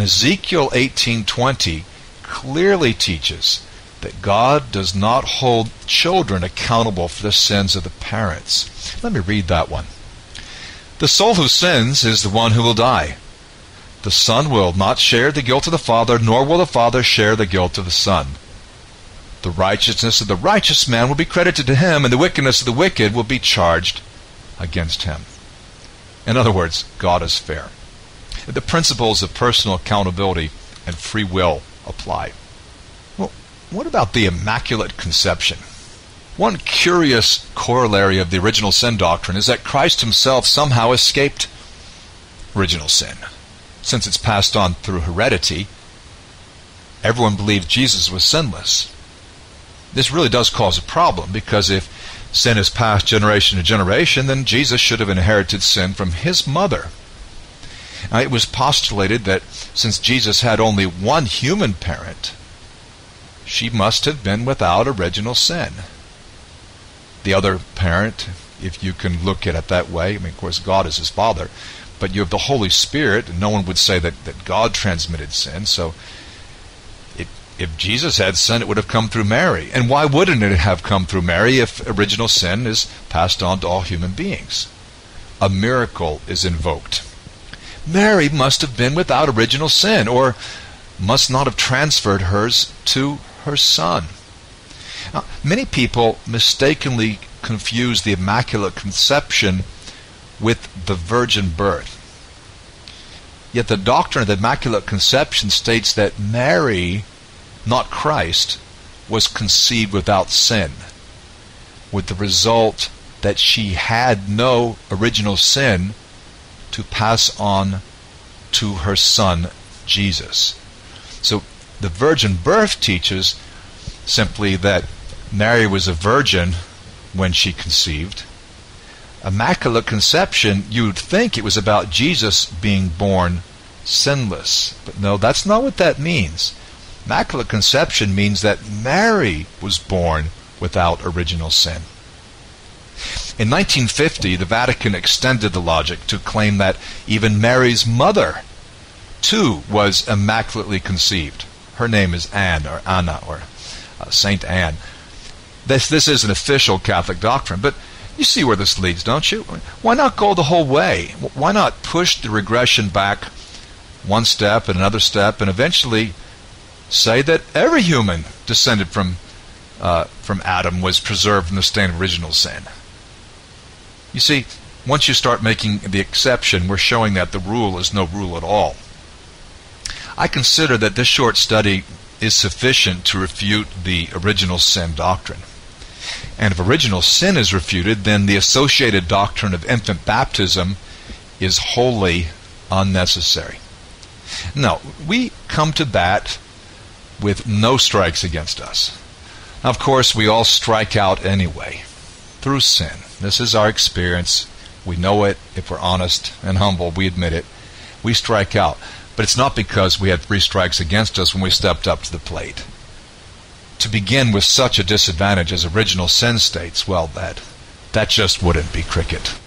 Ezekiel 18:20 clearly teaches that God does not hold children accountable for the sins of the parents. Let me read that one. The soul who sins is the one who will die. The son will not share the guilt of the father, nor will the father share the guilt of the son. The righteousness of the righteous man will be credited to him, and the wickedness of the wicked will be charged against him. In other words, God is fair. The principles of personal accountability and free will apply. Well, what about the Immaculate Conception? One curious corollary of the original sin doctrine is that Christ himself somehow escaped original sin. Since it's passed on through heredity, everyone believed Jesus was sinless. This really does cause a problem because if sin is passed generation to generation, then Jesus should have inherited sin from his mother. Now, it was postulated that since Jesus had only one human parent, she must have been without original sin. The other parent, if you can look at it that way, I mean, of course, God is his father, but you have the Holy Spirit, and no one would say that, that God transmitted sin, so it, if Jesus had sin, it would have come through Mary. And why wouldn't it have come through Mary if original sin is passed on to all human beings? A miracle is invoked. Mary must have been without original sin, or must not have transferred hers to her son. Now, many people mistakenly confuse the Immaculate Conception with the virgin birth. Yet the doctrine of the Immaculate Conception states that Mary, not Christ, was conceived without sin, with the result that she had no original sin to pass on to her son Jesus. So the virgin birth teaches simply that Mary was a virgin when she conceived. Immaculate conception, you would think it was about Jesus being born sinless. But no, that's not what that means. Immaculate conception means that Mary was born without original sin. In 1950, the Vatican extended the logic to claim that even Mary's mother, too, was immaculately conceived. Her name is Anne, or Anna, or uh, Saint Anne. This, this is an official Catholic doctrine, but you see where this leads, don't you? Why not go the whole way? Why not push the regression back one step and another step and eventually say that every human descended from, uh, from Adam was preserved from the stain of original sin? You see, once you start making the exception, we're showing that the rule is no rule at all. I consider that this short study is sufficient to refute the original sin doctrine. And if original sin is refuted, then the associated doctrine of infant baptism is wholly unnecessary. Now, we come to bat with no strikes against us. Of course, we all strike out anyway through sin. This is our experience. We know it. If we're honest and humble, we admit it. We strike out. But it's not because we had three strikes against us when we stepped up to the plate. To begin with such a disadvantage as original sin states, well, that, that just wouldn't be cricket.